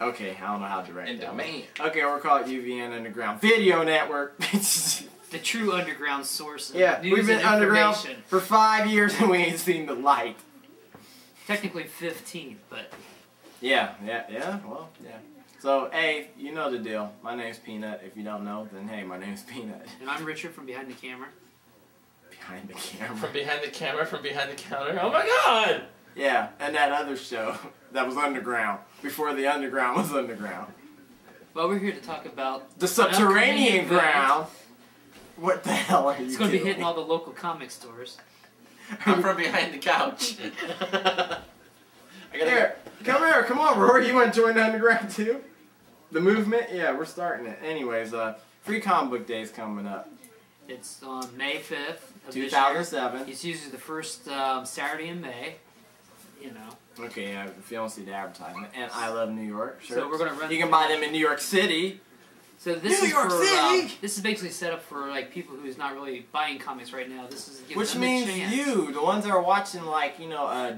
Okay, I don't know how to direct And that was. demand. Okay, we're call it UVN Underground Video Network. It's the true underground source of yeah, news we've been and underground for five years and we ain't seen the light. Technically 15, but Yeah, yeah, yeah, well, yeah. So, hey, you know the deal. My name's Peanut. If you don't know, then hey, my name's Peanut. and I'm Richard from behind the camera. Behind the camera. From behind the camera, from behind the counter. Oh my god! Yeah, and that other show that was underground before the underground was underground. Well, we're here to talk about The subterranean upcoming event. ground. What the hell are you It's going to be hitting all the local comic stores. I'm from behind the couch. I gotta Here, come here, come on, Rory. You want to join the underground too? The movement? Yeah, we're starting it. Anyways, uh, Free Comic Book Day is coming up. It's on May 5th. Of this year. 2007. It's usually the first um, Saturday in May. You know. Okay, yeah, if you don't see the advertisement. And I Love New York. Sure. So we're gonna run. You can buy them in New York City. So this New is York for City! uh, this is basically set up for like people who's not really buying comics right now. This is Which them means a chance. you, the ones that are watching, like, you know, a,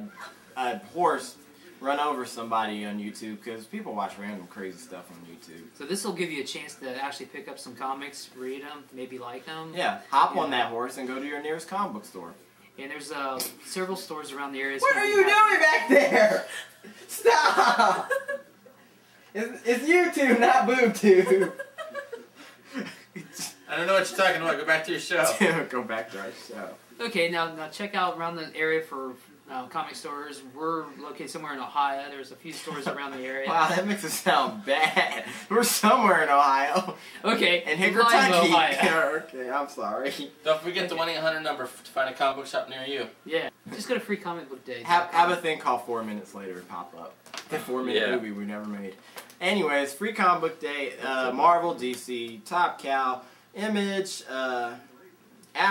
a horse run over somebody on YouTube, because people watch random crazy stuff on YouTube. So this will give you a chance to actually pick up some comics, read them, maybe like them. Yeah, hop on that horse and go to your nearest comic book store. And there's uh, several stores around the area. It's What are you doing back there? Stop! it's, it's YouTube, not BoobTube. I don't know what you're talking about. Go back to your show. Go back to our show. Okay, now now check out around the area for uh, comic stores. We're located somewhere in Ohio. There's a few stores around the area. Wow, that makes it sound bad. We're somewhere in Ohio. Okay, In Lima, Hickertucky. Ohio. okay, I'm sorry. Don't forget the 1 800 number to find a comic book shop near you. Yeah, just go to Free Comic Book Day. Have, have a thing called Four Minutes Later and pop up. The four minute Yeah. movie we never made. Anyways, Free Comic Book Day, uh, Marvel, DC, Top Cow, Image, uh,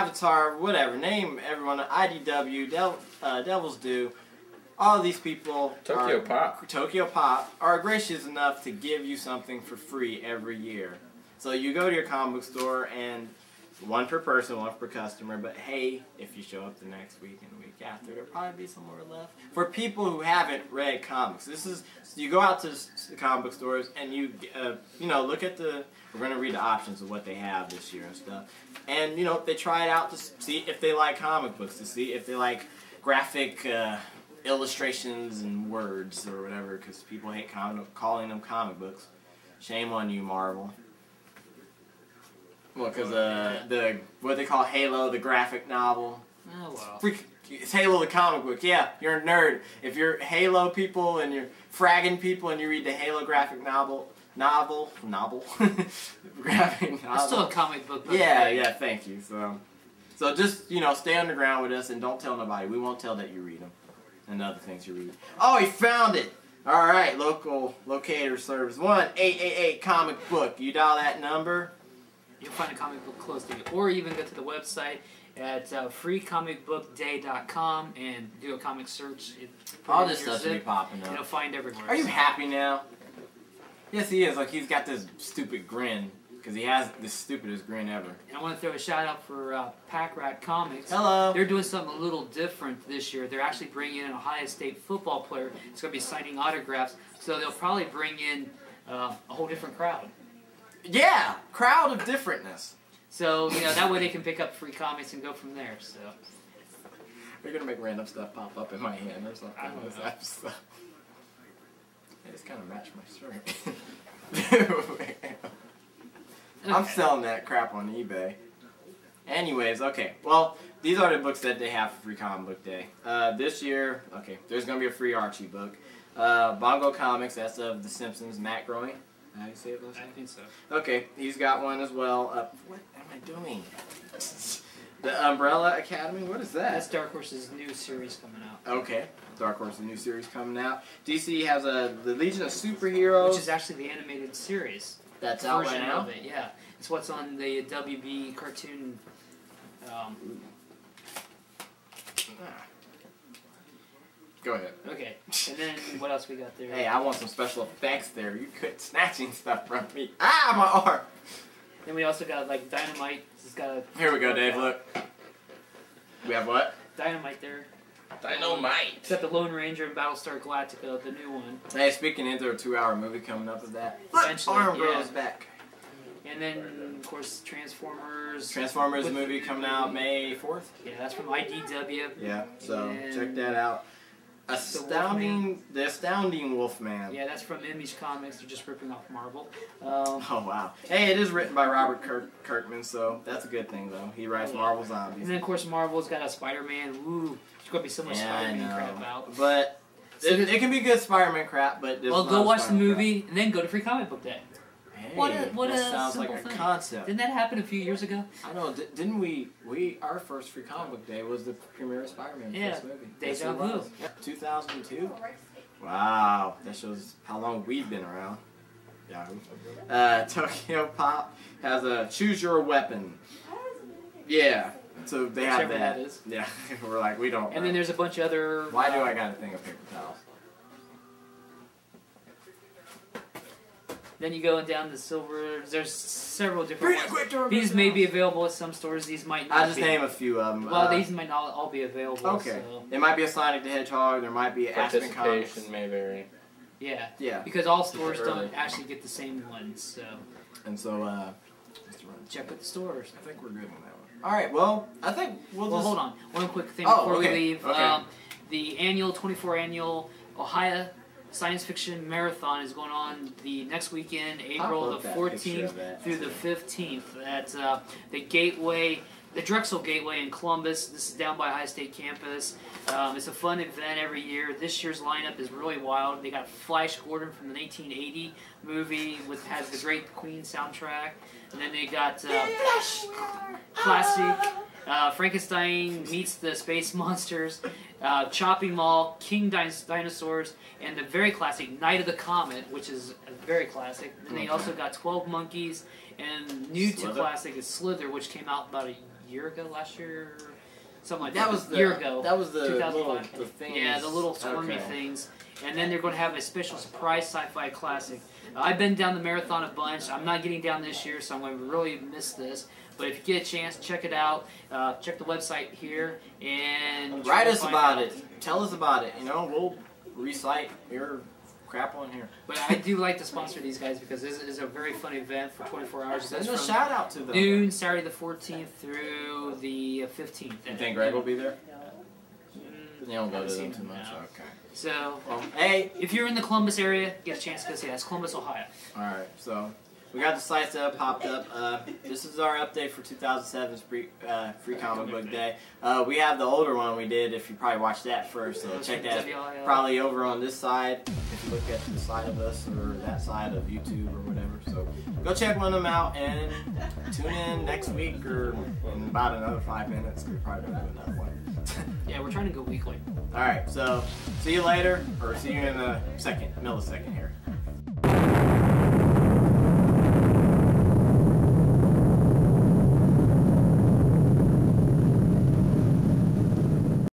Avatar, whatever. Name everyone. IDW, Del, uh, Devil's Due, All these people. Tokyo are, Pop. Tokyo Pop are gracious enough to give you something for free every year. So you go to your comic book store and one per person, one per customer. But hey, if you show up the next week and the week after, there'll probably be some more left for people who haven't read comics. This is so you go out to the comic book stores and you uh, you know look at the. We're gonna read the options of what they have this year and stuff, and you know they try it out to see if they like comic books, to see if they like graphic. Uh, illustrations and words or whatever because people hate calling them comic books. Shame on you, Marvel. Well, because uh, the what they call Halo, the graphic novel. Oh well. Freak, it's Halo, the comic book. Yeah, you're a nerd. If you're Halo people and you're fragging people and you read the Halo graphic novel, novel, novel, graphic novel. It's still a comic book. Yeah, yeah, thank you. So, so just you know, stay underground with us and don't tell nobody. We won't tell that you read them and other things you read. Oh, he found it. All right, local locator service one eight eight eight comic book. You dial that number. You'll find a comic book close to you, or even go to the website at uh, freecomicbookday.com and do a comic search. All this your stuff should be popping and it'll find everywhere. Are you happy now? Yes, he is. Like he's got this stupid grin because he has the stupidest grin ever. And I want to throw a shout out for uh, Pack Rat Comics. Hello. They're doing something a little different this year. They're actually bringing in an Ohio State football player. It's going to be signing autographs, so they'll probably bring in uh, a whole different crowd. Yeah, crowd of differentness. So you know that way they can pick up free comics and go from there. So We're gonna make random stuff pop up in my hand or something. I don't This know. episode. They just kind of match my shirt. I'm selling that crap on eBay. Anyways, okay. Well, these are the books that they have for Free Comic Book Day. Uh, this year, okay, there's gonna be a free Archie book. Uh, Bongo Comics, that's of The Simpsons, Matt Groening. How do you say it, Leslie? I think so. Okay, he's got one as well. Uh, what am I doing? the Umbrella Academy. What is that? That's that? Dark Horse's new series coming out, Okay, Dark Horse, the new series coming out. DC has a the Legion of Superheroes. which is actually the animated series that's out right version now. of it. Yeah, it's what's on the WB cartoon. Um, Ah. Go ahead. okay, and then what else we got there? Hey, I want some special effects there. You quit snatching stuff from me. Ah, my arm. Then we also got like Dynamite. It's got a Here we go, Dave. Look. We have what? Dynamite there. Dynamite. It's got the Lone Ranger and Battlestar Galactica, the new one. Hey, speaking into a two-hour movie coming up of that. Eventually, Arm yeah. Girl is back. And then, of course, Transformers. Transformers movie coming out May 4th. Yeah, that's from IDW. Yeah, so And- check that out. Astounding, the Astounding Wolfman. Yeah, that's from Image Comics. They're just ripping off Marvel. Um, Oh wow! Hey, it is written by Robert Kirk- Kirkman, so that's a good thing though. He writes Marvel zombies. and then, of course, Marvel's got a Spider-Man. Woo! There's gonna be so much Yeah, Spider-Man crap out. But it, it can be good Spider-Man crap, but Well, go watch the Spider-Man movie and then go to Free Comic Book Day. Crap. Hey, What a- what that a sounds like simple a thing. concept. Didn't that happen a few years ago? I know. di- Didn't we? We our first free comic book day was the premiere of Spider-Man Yeah, first movie. deja Yes, it vu. was. Yeah, 2002. Wow, that shows how long we've been around. Yeah. Uh, Tokyo Pop has a choose your weapon. Yeah. So they have that. that is. Yeah. We're like we don't. And then there's a bunch of other. Why do uh, I got a thing of paper towels? Then you go down the silver. There's several different Pretty ones. quick These may be available at some stores. These might not I'll just be. name a few of them. Well, uh, these might not all be available. Okay. So, It might be a Sonic the Hedgehog. There might be Aspen Comics. Participation may vary. yeah, Yeah. because all stores Early. don't actually get the same ones. So And so, uh, let's run. check with the stores. I think we're good on that one. All right. Well, I think we'll, Well, just. hold on. One quick thing Oh, before okay, we leave. okay. Um, the annual 24 annual Ohio Science Fiction Marathon is going on the next weekend, April the 14th picture of that. through the 15th. At uh, the Gateway, the Drexel Gateway in Columbus. This is down by Ohio State campus. Um, it's a fun event every year. This year's lineup is really wild. They got Flash Gordon from the 1980 movie, with has the great Queen soundtrack, and then they got uh, classic. Uh, Frankenstein meets the space monsters, uh, Chopping Mall, King Din- Dinosaurs, and the very classic Night of the Comet, which is a very classic. Then they also got 12 Monkeys, and new to classic is Slither, which came out about a year ago, last year, something like that. That was the year ago. That was the little 2005. the things. Yeah, the little squirmy okay. things. And then they're going to have a special surprise sci-fi classic. Uh, I've been down the marathon a bunch. I'm not getting down this year, so I'm going to really miss this. But if you get a chance, check it out. Uh, check the website here and Write us about out. it. Tell us about it. You know, we'll recite your crap on here. But I do like to sponsor these guys because this is a very fun event for 24 hours. Send That's a shout out to them. noon Saturday the 14th through the 15th. You think Greg will be there? Mm, You don't go to seen them too much. now. Okay. So Well, hey. if you're in the Columbus area, get a chance to go see that. It's Columbus, Ohio. All right. So we got the site up, popped up. Uh, this is our update for 2007's free, uh, free comic book day. Uh, we have the older one we did. If you probably watched that first, so check that. Probably over on this side. If you look at the side of us or that side of YouTube or whatever. So go check one of them out and tune in next week or in about another five minutes. We're probably gonna do another one. Yeah, we're trying to go weekly. All right. So see you later, or see you in a second, millisecond here.